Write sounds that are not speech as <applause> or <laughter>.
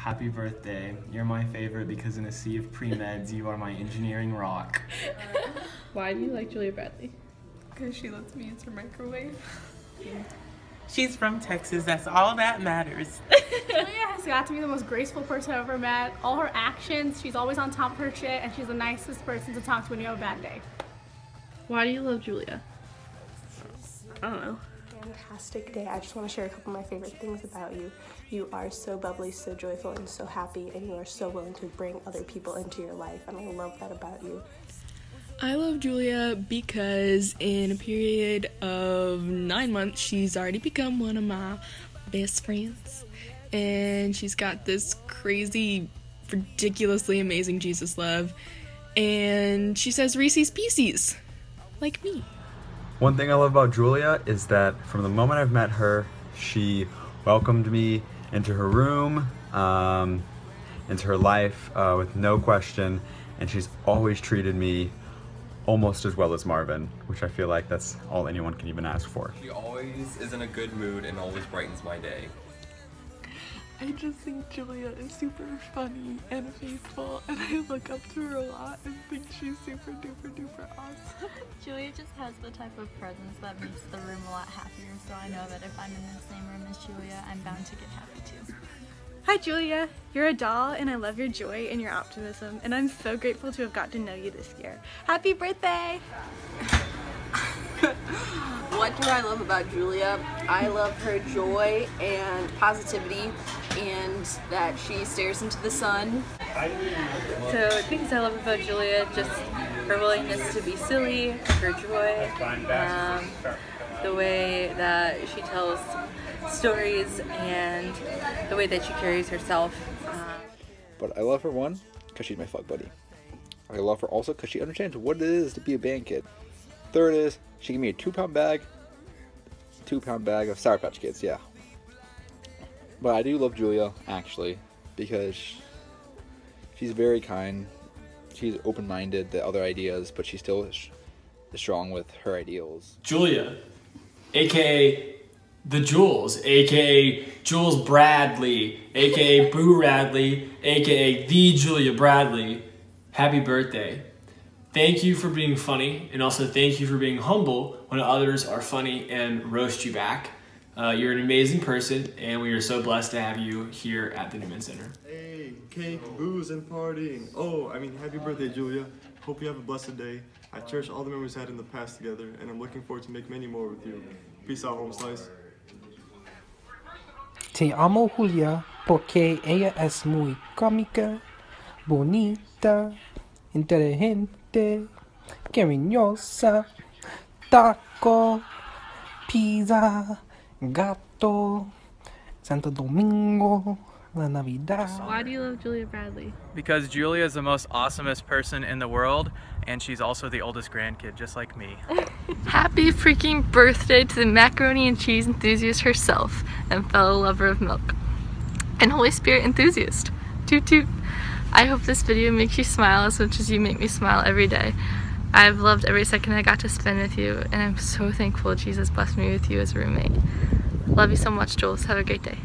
happy birthday. You're my favorite because in a sea of pre-meds, you are my engineering rock. <laughs> Why do you like Julia Bradley? Because she lets me use her microwave. She's from Texas. That's all that matters. <laughs> Julia has got to be the most graceful person I've ever met. All her actions, she's always on top of her shit, and she's the nicest person to talk to when you have a bad day. Why do you love Julia? I don't know. Fantastic day. I just want to share a couple of my favorite things about you. You are so bubbly, so joyful, and so happy, and you are so willing to bring other people into your life, and I love that about you. I love Julia because in a period of nine months, she's already become one of my best friends. And she's got this crazy, ridiculously amazing Jesus love. And she says Reese's Pieces, like me. One thing I love about Julia is that from the moment I've met her, she welcomed me into her room, um, into her life uh, with no question, and she's always treated me almost as well as Marvin, which I feel like that's all anyone can even ask for. She always is in a good mood and always brightens my day. I just think Julia is super funny and faithful, and I look up to her a lot and think she's super duper duper awesome. <laughs> Julia just has the type of presence that makes the room a lot happier, so I know that if I'm in the same room as Julia, I'm bound to get happy too. Hi Julia, you're a doll and I love your joy and your optimism and I'm so grateful to have got to know you this year. Happy birthday! What do I love about Julia? I love her joy and positivity and that she stares into the sun. So things I love about Julia, just her willingness to be silly, her joy, um, the way that she tells stories and the way that she carries herself. Um, but I love her one because she's my fuck buddy. I love her also because she understands what it is to be a band kid. Third is she gave me a two pound bag, two pound bag of Sour Patch Kids. Yeah. But I do love Julia actually because she's very kind. She's open minded to other ideas, but she's still strong with her ideals. Julia, aka the Jules, aka Jules Bradley, aka Boo Radley, aka the Julia Bradley. Happy birthday. Thank you for being funny, and also thank you for being humble when others are funny and roast you back. Uh, you're an amazing person, and we are so blessed to have you here at the Newman Center. Hey, cake, booze, and partying. Oh, I mean, happy birthday, Julia. Hope you have a blessed day. I cherish all the memories I had in the past together, and I'm looking forward to make many more with you. Peace out, home slice. Te amo Julia porque ella es muy cómica, bonita, inteligente, cariñosa, taco, pizza, gato, Santo Domingo, La Navidad. Why do you love Julia Bradley? Because Julia is the most awesomest person in the world and she's also the oldest grandkid, just like me. <laughs> Happy freaking birthday to the macaroni and cheese enthusiast herself and fellow lover of milk. And Holy Spirit enthusiast. Toot toot. I hope this video makes you smile as much as you make me smile every day. I've loved every second I got to spend with you and I'm so thankful Jesus blessed me with you as a roommate. Love you so much, Jules. Have a great day.